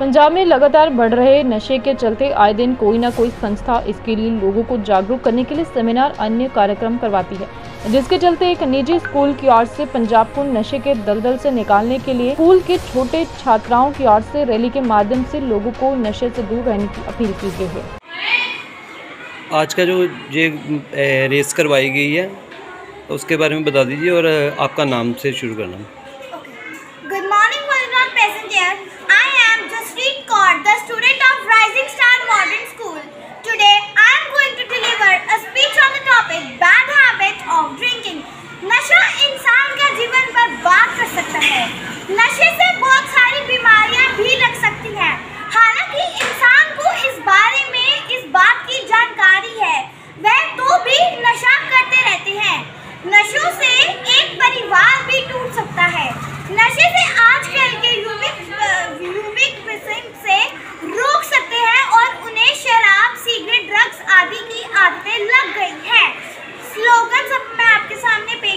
पंजाब में लगातार बढ़ रहे नशे के चलते आए दिन कोई ना कोई संस्था इसके लिए लोगों को जागरूक करने के लिए सेमिनार अन्य कार्यक्रम करवाती है जिसके चलते एक निजी स्कूल की ओर से पंजाब को नशे के दलदल से निकालने के लिए स्कूल के छोटे छात्राओं की ओर से रैली के माध्यम से लोगों को नशे से दूर रहने की अपील की गई है आज का जो ये रेस करवाई गई है उसके बारे में बता दीजिए और आपका नाम से शुरू करना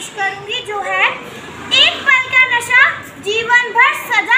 पेश करूंगी जो है एक पल का नशा जीवन भर सजा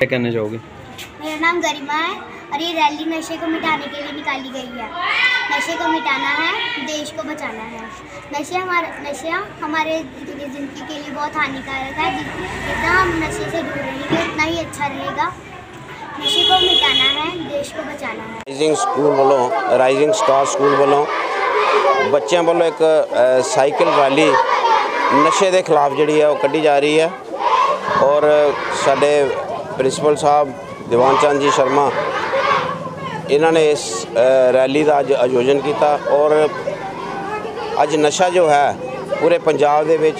क्या कहना चाहोगे मेरा नाम गरिमा है और ये रैली नशे को मिटाने के लिए निकाली गई है नशे को मिटाना है देश को बचाना है नशे हमारा नशे हमारे ज़िंदगी के लिए बहुत हानिकारक है जितना हम नशे से दूर रहेंगे उतना ही अच्छा रहेगा नशे को मिटाना है देश को बचाना है राइजिंग स्कूल बोलो राइजिंग स्टार स्कूल बोलो बच्चों वालों एक साइकिल रैली नशे के खिलाफ जी है वह क्ढी जा रही है और साढ़े ਪ੍ਰਿੰਸੀਪਲ ਸਾਹਿਬ ਦੀਵਾਨ ਚੰਦ ਜੀ ਸ਼ਰਮਾ ਇਹਨਾਂ ਨੇ ਇਸ ਰੈਲੀ ਦਾ ਅੱਜ ਆਯੋਜਨ ਕੀਤਾ ਔਰ ਅੱਜ ਨਸ਼ਾ ਜੋ ਹੈ ਪੂਰੇ ਪੰਜਾਬ ਦੇ ਵਿੱਚ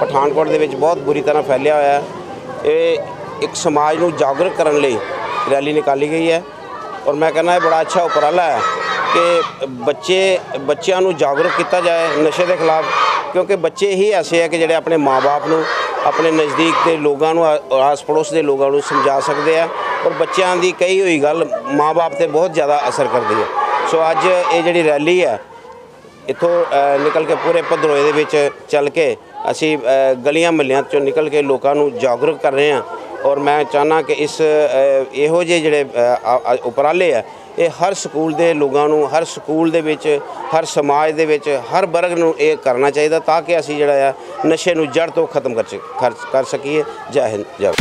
ਪਠਾਨਕੋਟ ਦੇ ਵਿੱਚ ਬਹੁਤ ਬੁਰੀ ਤਰ੍ਹਾਂ ਫੈਲਿਆ ਹੋਇਆ ਹੈ ਇਹ ਇੱਕ ਸਮਾਜ ਨੂੰ ਜਾਗਰੂਕ ਕਰਨ ਲਈ ਰੈਲੀ ਨਿਕਾਲੀ ਗਈ ਹੈ ਔਰ ਮੈਂ ਕਹਿੰਦਾ ਇਹ ਬੜਾ ਅੱਛਾ ਉਪਰਾਲਾ ਹੈ ਕਿ ਬੱਚੇ ਬੱਚਿਆਂ ਨੂੰ ਜਾਗਰੂਕ ਕੀਤਾ ਜਾਏ ਨਸ਼ੇ ਦੇ ਖਿਲਾਫ ਕਿਉਂਕਿ ਬੱਚੇ ਹੀ ਐਸੇ ਆ ਕਿ ਜਿਹੜੇ ਆਪਣੇ ਮਾਪੇ ਨੂੰ ਆਪਣੇ ਨਜ਼ਦੀਕ ਦੇ ਲੋਕਾਂ ਨੂੰ ਆਸ ਪੜੋਸ ਦੇ ਲੋਕਾਂ ਨੂੰ ਸਮਝਾ ਸਕਦੇ ਆ ਔਰ ਬੱਚਿਆਂ ਦੀ ਕਹੀ ਹੋਈ ਗੱਲ ਮਾਪੇ ਤੇ ਬਹੁਤ ਜ਼ਿਆਦਾ ਅਸਰ ਕਰਦੀ ਹੈ ਸੋ ਅੱਜ ਇਹ ਜਿਹੜੀ ਰੈਲੀ ਹੈ ਇਥੋਂ ਨਿਕਲ ਕੇ ਪੂਰੇ ਪਧਰੋਏ ਦੇ ਵਿੱਚ ਚੱਲ ਕੇ ਅਸੀਂ ਗਲੀਆਂ ਮਹੱਲਿਆਂ ਚੋਂ ਨਿਕਲ ਕੇ ਲੋਕਾਂ ਨੂੰ ਜਾਗਰੂਕ ਕਰ ਰਹੇ ਹਾਂ ਔਰ ਮੈਂ ਚਾਹਨਾ ਕਿ ਇਸ ਇਹੋ ਜਿਹੇ ਜਿਹੜੇ ਉਪਰਾਲੇ ਆ ਇਹ ਹਰ ਸਕੂਲ ਦੇ ਲੋਕਾਂ ਨੂੰ ਹਰ ਸਕੂਲ ਦੇ ਵਿੱਚ ਹਰ ਸਮਾਜ ਦੇ ਵਿੱਚ ਹਰ ਵਰਗ ਨੂੰ ਇਹ ਕਰਨਾ ਚਾਹੀਦਾ ਤਾਂ ਕਿ ਅਸੀਂ ਜਿਹੜਾ ਆ ਨਸ਼ੇ ਨੂੰ ਜੜ ਤੋਂ ਖਤਮ ਕਰ ਕਰ ਸਕੀਏ ਜੈ ਹਿੰਦ ਜੈ